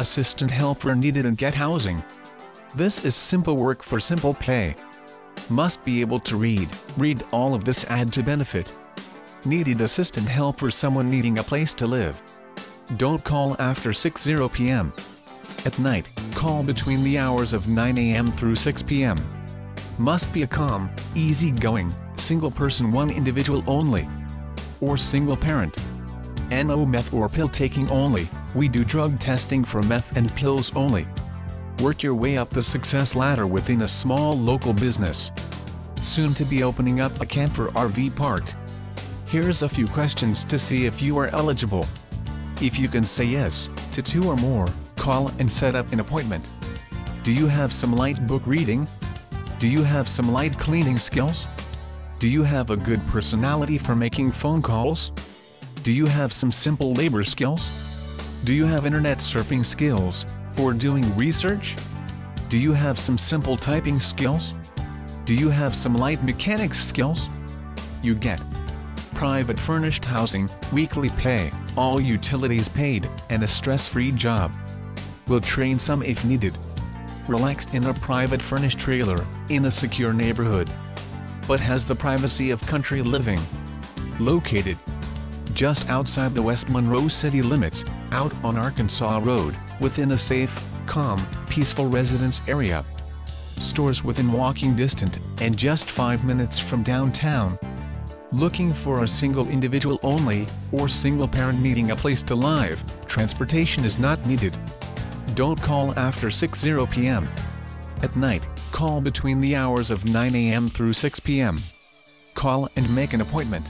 assistant helper needed and get housing. This is simple work for simple pay. Must be able to read, read all of this ad to benefit. Needed assistant helper someone needing a place to live. Don't call after 6.0 p.m. At night, call between the hours of 9 a.m. through 6 p.m. Must be a calm, easygoing, single person one individual only. Or single parent. No meth or pill taking only, we do drug testing for meth and pills only. Work your way up the success ladder within a small local business. Soon to be opening up a camper RV park. Here's a few questions to see if you are eligible. If you can say yes to two or more, call and set up an appointment. Do you have some light book reading? Do you have some light cleaning skills? Do you have a good personality for making phone calls? Do you have some simple labor skills? Do you have internet surfing skills for doing research? Do you have some simple typing skills? Do you have some light mechanics skills? You get private furnished housing, weekly pay, all utilities paid, and a stress-free job. We'll train some if needed. Relaxed in a private furnished trailer, in a secure neighborhood. But has the privacy of country living. Located just outside the West Monroe city limits, out on Arkansas Road, within a safe, calm, peaceful residence area. Stores within walking distance, and just 5 minutes from downtown. Looking for a single individual only, or single parent needing a place to live, transportation is not needed. Don't call after 6.0 p.m. At night, call between the hours of 9 a.m. through 6 p.m. Call and make an appointment.